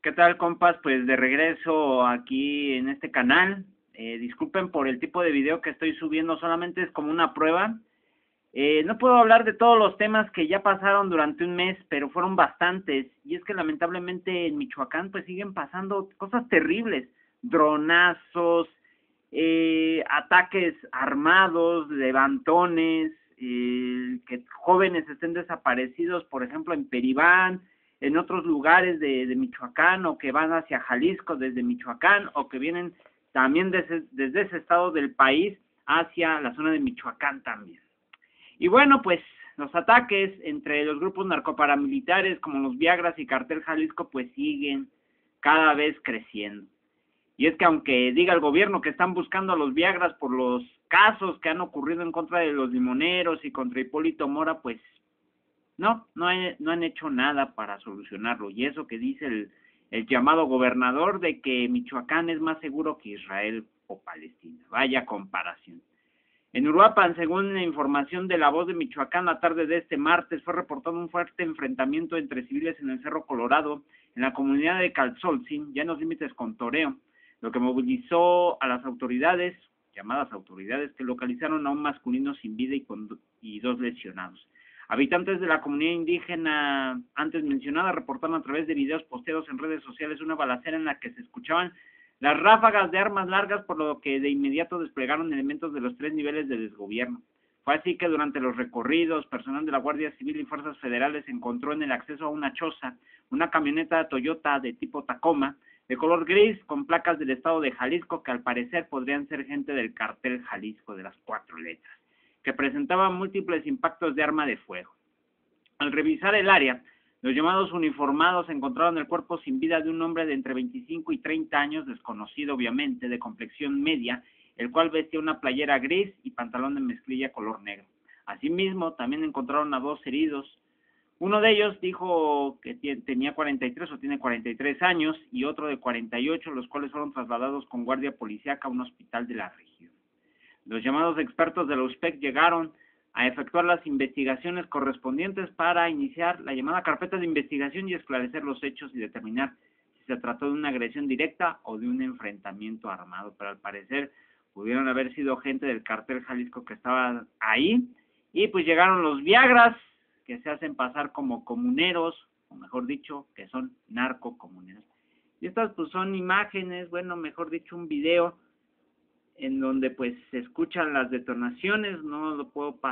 ¿Qué tal, compas? Pues de regreso aquí en este canal. Eh, disculpen por el tipo de video que estoy subiendo, solamente es como una prueba. Eh, no puedo hablar de todos los temas que ya pasaron durante un mes, pero fueron bastantes. Y es que lamentablemente en Michoacán pues siguen pasando cosas terribles. Dronazos, eh, ataques armados, levantones, que jóvenes estén desaparecidos, por ejemplo, en Peribán, en otros lugares de, Michoacán o que van hacia Jalisco desde Michoacán o que vienen también desde, desde ese estado del país hacia la zona de Michoacán también. Y bueno, pues los ataques entre los grupos narcoparamilitares como los Viagras y Cartel Jalisco pues siguen cada vez creciendo. Y es que aunque diga el gobierno que están buscando a los Viagras por los casos que han ocurrido en contra de los limoneros y contra Hipólito Mora, pues no, no, han hecho nada para solucionarlo. Y eso que dice el, el llamado gobernador de que Michoacán es más seguro que Israel o Palestina. Vaya comparación. En Uruapan, según la información de la voz de Michoacán, la tarde de este martes fue reportado un fuerte enfrentamiento entre civiles en el Cerro Colorado, en la comunidad de Calzolzin, ya en los límites con Toreo, lo que movilizó a las autoridades, llamadas autoridades, que localizaron a un masculino sin vida y, con, y dos lesionados. Habitantes de la comunidad indígena antes mencionada reportaron a través de videos posteados en redes sociales una balacera en la que se escuchaban las ráfagas de armas largas, por lo que de inmediato desplegaron elementos de los tres niveles de desgobierno. Fue así que durante los recorridos, personal de la Guardia Civil y Fuerzas Federales encontró en el acceso a una choza una camioneta Toyota de tipo Tacoma, de color gris, con placas del estado de Jalisco, que al parecer podrían ser gente del cartel Jalisco de las cuatro letras presentaba múltiples impactos de arma de fuego. Al revisar el área, los llamados uniformados encontraron el cuerpo sin vida de un hombre de entre 25 y 30 años, desconocido obviamente, de complexión media, el cual vestía una playera gris y pantalón de mezclilla color negro. Asimismo, también encontraron a dos heridos. Uno de ellos dijo que tenía 43 o tiene 43 años y otro de 48, los cuales fueron trasladados con guardia policíaca a un hospital de la región. Los llamados expertos de la USPEC llegaron a efectuar las investigaciones correspondientes para iniciar la llamada carpeta de investigación y esclarecer los hechos y determinar si se trató de una agresión directa o de un enfrentamiento armado. Pero al parecer pudieron haber sido gente del cartel Jalisco que estaba ahí y pues llegaron los Viagras que se hacen pasar como comuneros, o mejor dicho, que son narcocomuneros. Y estas pues son imágenes, bueno, mejor dicho, un video en donde pues se escuchan las detonaciones, no lo puedo pasar